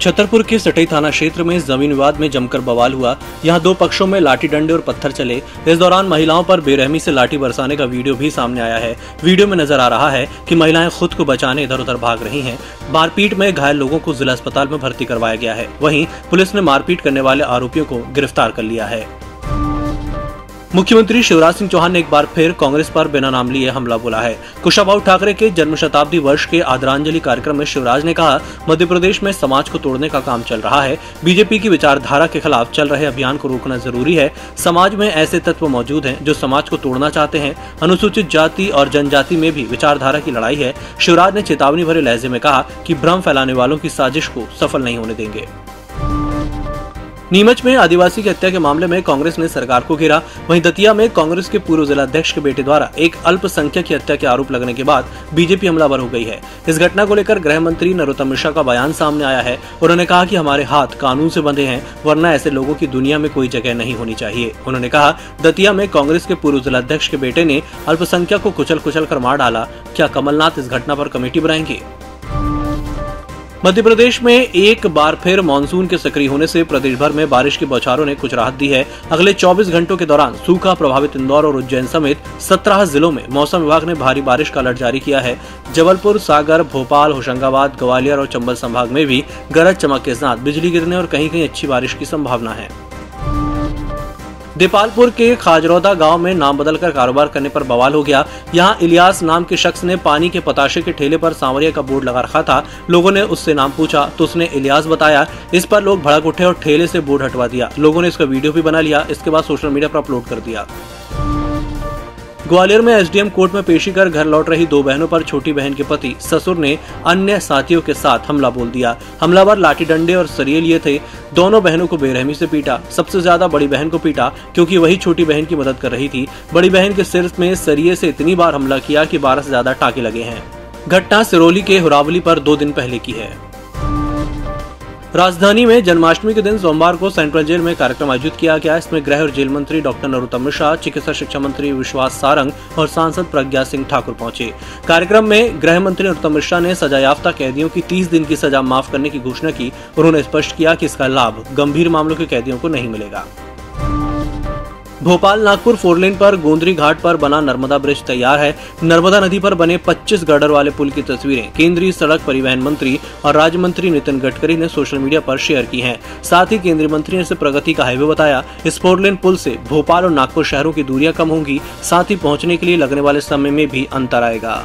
छतरपुर के सटई थाना क्षेत्र में ज़मीन विवाद में जमकर बवाल हुआ। यहाँ दो पक्षों में लाठी डंडे और पत्थर चले। इस दौरान महिलाओं पर बेरहमी से लाठी बरसाने का वीडियो भी सामने आया है। वीडियो में नज़र आ रहा है कि महिलाएँ खुद को बचाने इधर उधर भाग रही हैं। मारपीट में घायल लोगों को जिला अस्पताल में भर्ती करवाया गया है। वहीं पुलिस ने मारपीट करने वाले आरोपियों को गिरफ़्तार कर लिया है। मुख्यमंत्री शिवराज सिंह चौहान ने एक बार फिर कांग्रेस पर बिना नाम लिए हमला बोला है। कुशाभाऊ ठाकरे के जन्म शताब्दी वर्ष के आदरांजलि कार्यक्रम में शिवराज ने कहा मध्य प्रदेश में समाज को तोड़ने का काम चल रहा है। बीजेपी की विचारधारा के खिलाफ चल रहे अभियान को रोकना ज़रूरी है। समाज में ऐसे तत्व मौजूद है जो समाज को तोड़ना चाहते हैं। अनुसूचित जाति और जनजाति में भी विचारधारा की लड़ाई है। शिवराज ने चेतावनी भरे लहजे में कहा की भ्रम फैलाने वालों की साजिश को सफल नहीं होने देंगे। नीमच में आदिवासी की हत्या के मामले में कांग्रेस ने सरकार को घेरा। वहीं दतिया में कांग्रेस के पूर्व जिला अध्यक्ष के बेटे द्वारा एक अल्पसंख्यक की हत्या के आरोप लगने के बाद बीजेपी हमलावर हो गई है। इस घटना को लेकर गृह मंत्री नरोत्तम मिश्रा का बयान सामने आया है उन्होंने कहा कि हमारे हाथ कानून से बंधे हैं, वरना ऐसे लोगों की दुनिया में कोई जगह नहीं होनी चाहिए। उन्होंने कहा, दतिया में कांग्रेस के पूर्व जिला अध्यक्ष के बेटे ने अल्पसंख्यक को कुचल कुचल कर मार डाला। क्या कमलनाथ इस घटना पर कमेटी बनाएँगे? मध्य प्रदेश में एक बार फिर मानसून के सक्रिय होने से प्रदेश भर में बारिश के बौछारों ने कुछ राहत दी है। अगले 24 घंटों के दौरान सूखा प्रभावित इंदौर और उज्जैन समेत 17 जिलों में मौसम विभाग ने भारी बारिश का अलर्ट जारी किया है। जबलपुर, सागर, भोपाल, होशंगाबाद, ग्वालियर और चंबल संभाग में भी गरज चमक के साथ बिजली गिरने और कहीं कहीं अच्छी बारिश की संभावना है। देपालपुर के खाजरौदा गाँव में नाम बदलकर कारोबार करने पर बवाल हो गया। यहाँ इलियास नाम के शख्स ने पानी के पताशे के ठेले पर सांवरिया का बोर्ड लगा रखा था। लोगों ने उससे नाम पूछा तो उसने इलियास बताया, इस पर लोग भड़क उठे और ठेले से बोर्ड हटवा दिया। लोगों ने इसका वीडियो भी बना लिया। इसके बाद सोशल मीडिया पर अपलोड कर दिया। ग्वालियर में एसडीएम कोर्ट में पेशी कर घर लौट रही दो बहनों पर छोटी बहन के पति ससुर ने अन्य साथियों के साथ हमला बोल दिया। हमलावर लाठी डंडे और सरिये लिए थे। दोनों बहनों को बेरहमी से पीटा। सबसे ज़्यादा बड़ी बहन को पीटा, क्योंकि वही छोटी बहन की मदद कर रही थी। बड़ी बहन के सिर में सरिये से इतनी बार हमला किया कि बारह से ज़्यादा टाके लगे हैं। घटना सिरोली के हुरावली पर दो दिन पहले की है। राजधानी में जन्माष्टमी के दिन सोमवार को सेंट्रल जेल में कार्यक्रम आयोजित किया गया। इसमें गृह और जेल मंत्री डॉक्टर नरोत्तम मिश्रा, चिकित्सा शिक्षा मंत्री विश्वास सारंग और सांसद प्रज्ञा सिंह ठाकुर पहुँचे। कार्यक्रम में गृह मंत्री नरोत्तम मिश्रा ने सजायाफ्ता कैदियों की 30 दिन की सजा माफ़ करने की घोषणा की। उन्होंने स्पष्ट किया कि इसका लाभ गंभीर मामलों के कैदियों को नहीं मिलेगा। भोपाल नागपुर फोरलेन पर गोंदरी घाट पर बना नर्मदा ब्रिज तैयार है। नर्मदा नदी पर बने 25 गर्डर वाले पुल की तस्वीरें केंद्रीय सड़क परिवहन मंत्री और राज्य मंत्री नितिन गडकरी ने सोशल मीडिया पर शेयर की हैं। साथ ही केंद्रीय मंत्री ने इसे प्रगति का हाईवे बताया। इस फोरलेन पुल से भोपाल और नागपुर शहरों की दूरियाँ कम होंगी, साथ ही पहुँचने के लिए लगने वाले समय में भी अंतर आएगा।